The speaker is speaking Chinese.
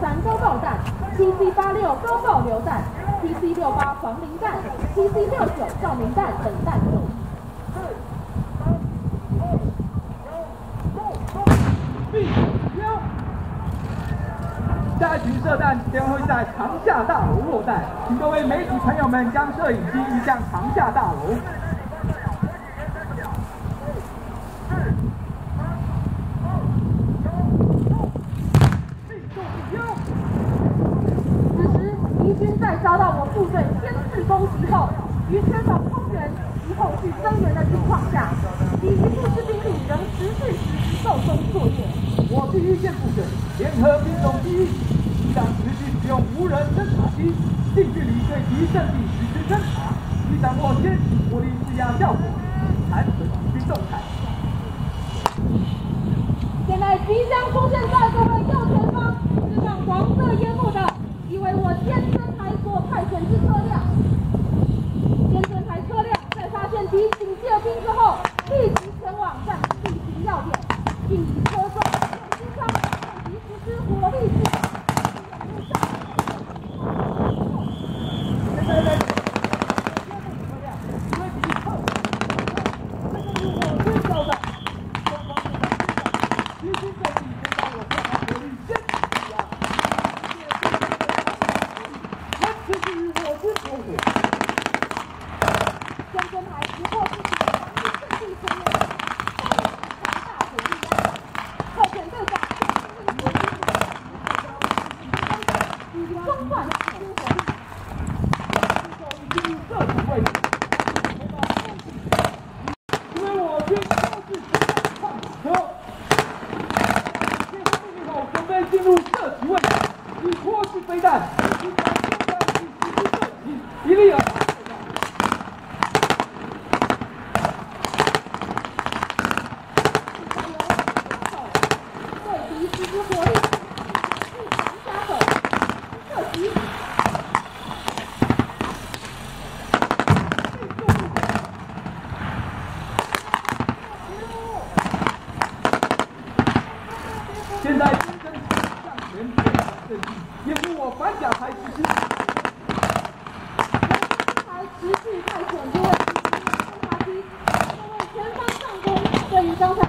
三高爆弹、七 C 八六高爆榴弹、七 C 六八防磷弹、七 C 六九照明弹等弹数。下一局射弹将会在长下大楼落弹，请各位媒体朋友们将摄影机移向长下大楼。此时，敌军在遭到我部队先制攻击后，于缺少空援及后续增援的情况下，敌一部士兵力仍持续实施受攻作业。我第一线部队联合兵种第一期，将持续使用无人侦察机，近距离对敌阵地实施侦察，以掌握先期火力施压效果，盘存敌军动态。现在即将出现在各位右前方，是上黄色烟幕 die 以脱式飞弹，以短中短距实施射击，一力实施火力，一传杀手，射击。现在敌阵向前前往也是，我反甲台实施。台持续派遣多位敌军的侦察机，各位前方上攻，对于刚才